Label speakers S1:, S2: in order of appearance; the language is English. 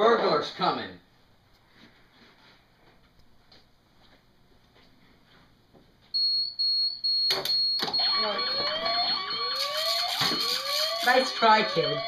S1: Burglar's coming.
S2: Nice try, kid.